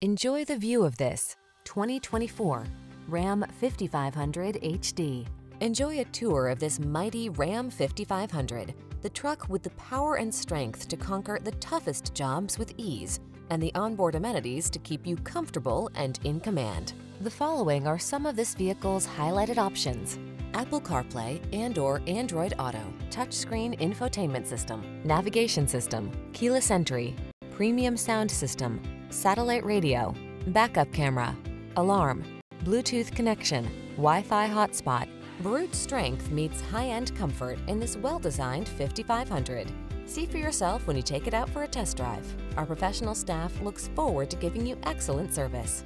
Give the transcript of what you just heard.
Enjoy the view of this 2024 Ram 5500 HD. Enjoy a tour of this mighty Ram 5500, the truck with the power and strength to conquer the toughest jobs with ease and the onboard amenities to keep you comfortable and in command. The following are some of this vehicle's highlighted options. Apple CarPlay and or Android Auto, touchscreen infotainment system, navigation system, keyless entry, premium sound system, satellite radio, backup camera, alarm, Bluetooth connection, Wi-Fi hotspot. Brute strength meets high-end comfort in this well-designed 5500. See for yourself when you take it out for a test drive. Our professional staff looks forward to giving you excellent service.